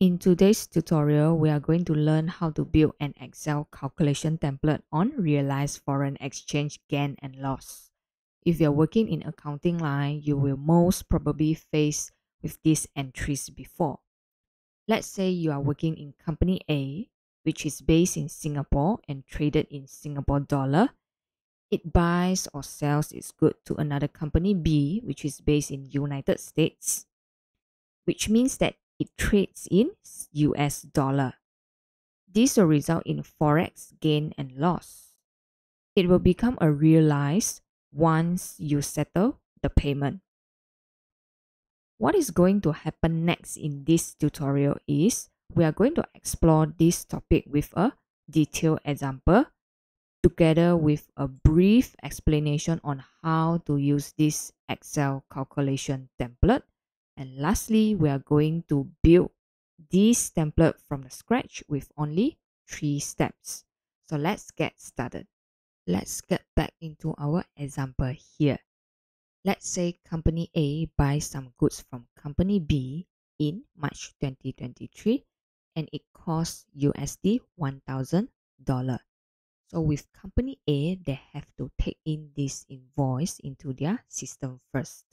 In today's tutorial, we are going to learn how to build an Excel calculation template on realized foreign exchange gain and loss. If you're working in accounting line, you will most probably face with these entries before. Let's say you are working in company A, which is based in Singapore and traded in Singapore dollar. It buys or sells its good to another company B, which is based in United States, which means that it trades in US dollar. This will result in forex gain and loss. It will become a realized once you settle the payment. What is going to happen next in this tutorial is we are going to explore this topic with a detailed example together with a brief explanation on how to use this Excel calculation template and lastly, we are going to build this template from the scratch with only three steps. So let's get started. Let's get back into our example here. Let's say company A buys some goods from company B in March 2023 and it costs USD $1,000. So with company A, they have to take in this invoice into their system first.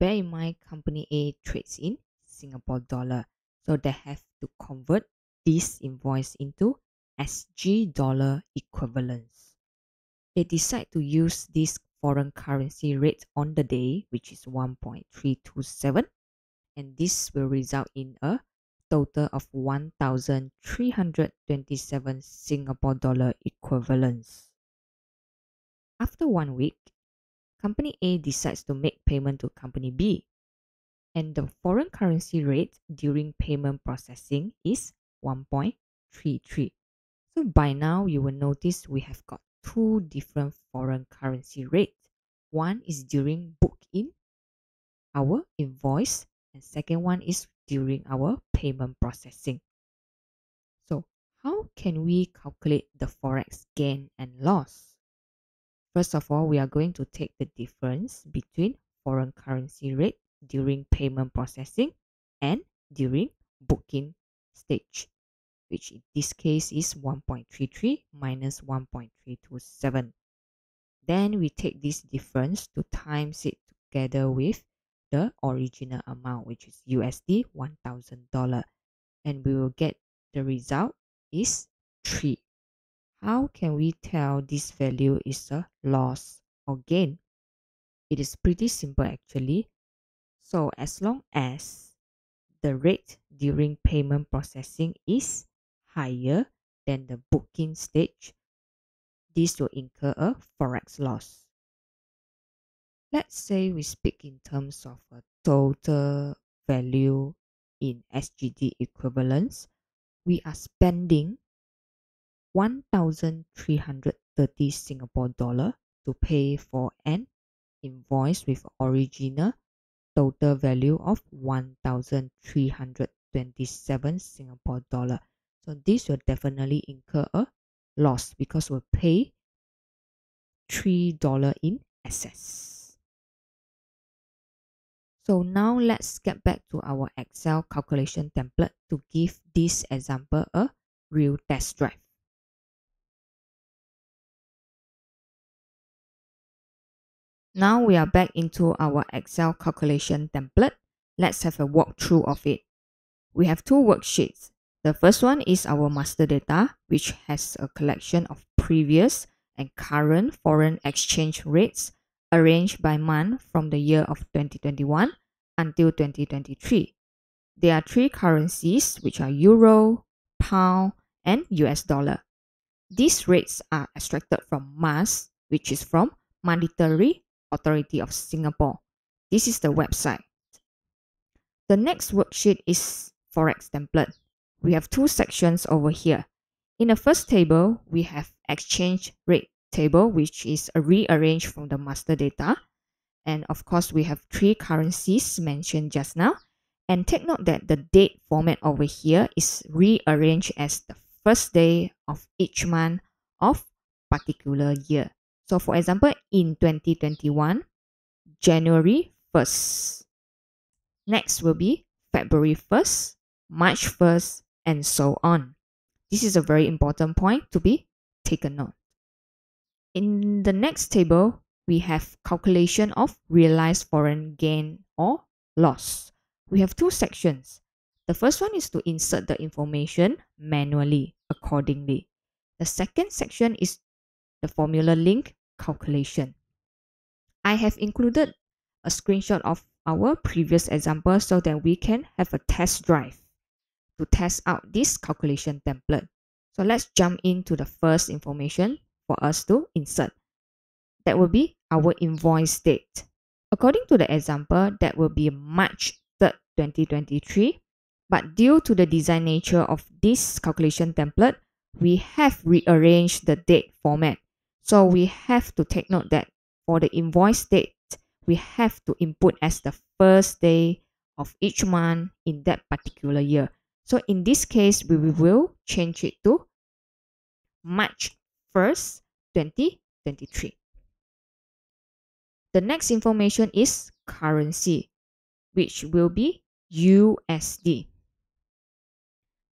Bear in mind, company A trades in Singapore dollar, so they have to convert this invoice into SG dollar equivalents. They decide to use this foreign currency rate on the day, which is 1.327, and this will result in a total of 1,327 Singapore dollar equivalents. After one week, company A decides to make payment to company B, and the foreign currency rate during payment processing is 1.33. So by now you will notice we have got two different foreign currency rates. One is during book in our invoice and second one is during our payment processing. So how can we calculate the forex gain and loss? First of all, we are going to take the difference between foreign currency rate during payment processing and during booking stage, which in this case is 1.33 minus 1.327. Then we take this difference to times it together with the original amount, which is USD $1,000. And we will get the result is 3. How can we tell this value is a loss or gain? It is pretty simple actually. So as long as the rate during payment processing is higher than the booking stage, this will incur a forex loss. Let's say we speak in terms of a total value in SGD equivalents. We are spending 1,330 Singapore dollar to pay for an invoice with original total value of 1,327 Singapore dollar. So this will definitely incur a loss because we'll pay $3 in excess. So now let's get back to our Excel calculation template to give this example a real test drive. Now we are back into our Excel calculation template. Let's have a walkthrough of it. We have two worksheets. The first one is our master data, which has a collection of previous and current foreign exchange rates arranged by month from the year of 2021 until 2023. There are three currencies, which are Euro, Pound, and US dollar. These rates are extracted from MAS, which is from Monetary Authority of Singapore. This is the website. The next worksheet is Forex template. We have two sections over here. In the first table, we have exchange rate table, which is rearranged from the master data. And of course, we have three currencies mentioned just now. And take note that the date format over here is rearranged as the first day of each month of particular year. So for example, in 2021, January 1st. Next will be February 1st, March 1st, and so on. This is a very important point to be taken note. In the next table, we have calculation of realized foreign gain or loss. We have two sections. The first one is to insert the information manually accordingly. The second section is the formula link calculation. I have included a screenshot of our previous example so that we can have a test drive to test out this calculation template. So let's jump into the first information for us to insert. That will be our invoice date. According to the example, that will be March 3rd, 2023. But due to the design nature of this calculation template, we have rearranged the date format. So we have to take note that for the invoice date, we have to input as the first day of each month in that particular year. So in this case, we will change it to March 1st, 2023. The next information is currency, which will be USD.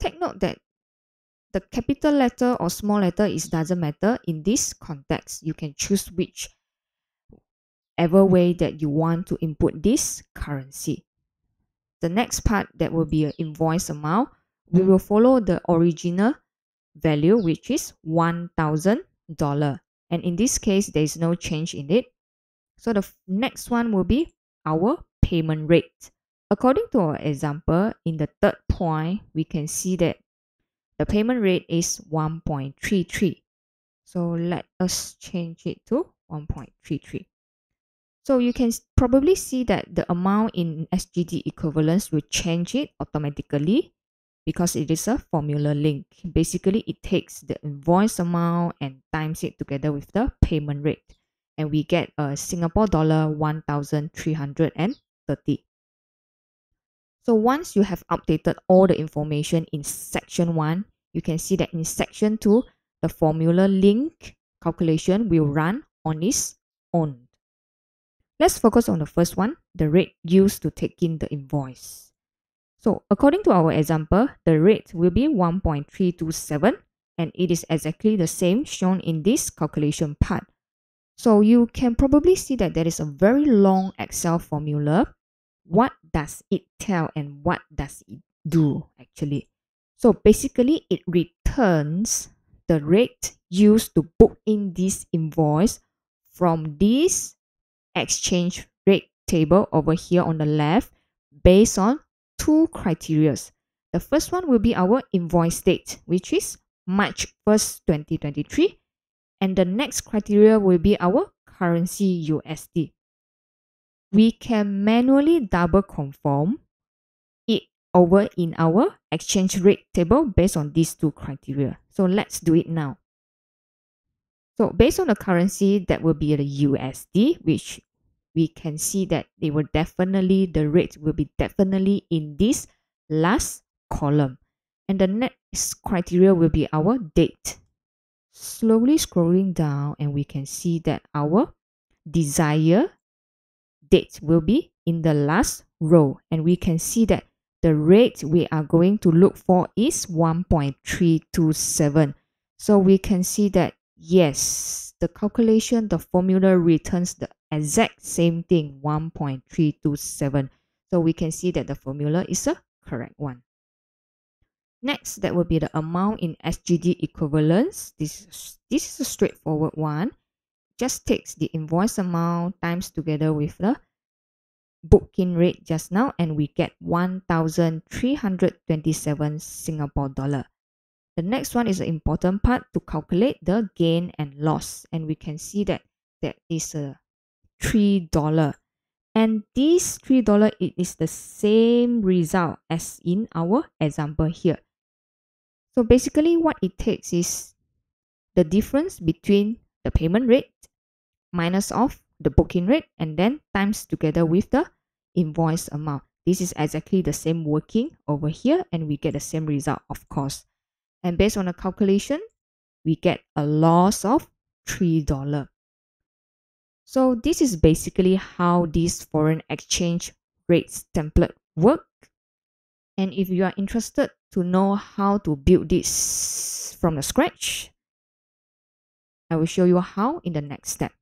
Take note that the capital letter or small letter is doesn't matter in this context. You can choose which ever way that you want to input this currency. The next part that will be an invoice amount. We will follow the original value which is $1,000 and in this case there is no change in it. So the next one will be our payment rate. According to our example, in the third point, we can see that the payment rate is 1.33. So let us change it to 1.33. So you can probably see that the amount in SGD equivalents will change it automatically because it is a formula link. Basically, it takes the invoice amount and times it together with the payment rate. And we get a Singapore dollar 1,330. So once you have updated all the information in section 1, you can see that in section 2, the formula link calculation will run on its own. Let's focus on the first one, the rate used to take in the invoice. So according to our example, the rate will be 1.327 and it is exactly the same shown in this calculation part. So you can probably see that there is a very long Excel formula. What does it tell and what does it do actually? So basically it returns the rate used to book in this invoice from this exchange rate table over here on the left based on two criteria. The first one will be our invoice date, which is March 1st, 2023. And the next criteria will be our currency USD. We can manually double confirm over in our exchange rate table based on these two criteria. So let's do it now. So based on the currency, that will be the USD, which we can see that they will definitely, the rate will be definitely in this last column. And the next criteria will be our date. Slowly scrolling down and we can see that our desired date will be in the last row. And we can see that the rate we are going to look for is 1.327. So we can see that yes, the calculation, the formula returns the exact same thing, 1.327. So we can see that the formula is a correct one. Next, that will be the amount in SGD equivalents. This, this is a straightforward one. Just takes the invoice amount times together with the booking rate just now and we get 1,327 Singapore dollar. The next one is the important part to calculate the gain and loss and we can see that that is a $3. And this $3, it is the same result as in our example here. So basically what it takes is the difference between the payment rate minus off the booking rate and then times together with the invoice amount. This is exactly the same working over here and we get the same result of course. And based on the calculation, we get a loss of $3. So this is basically how this foreign exchange rates template work. And if you are interested to know how to build this from the scratch, I will show you how in the next step.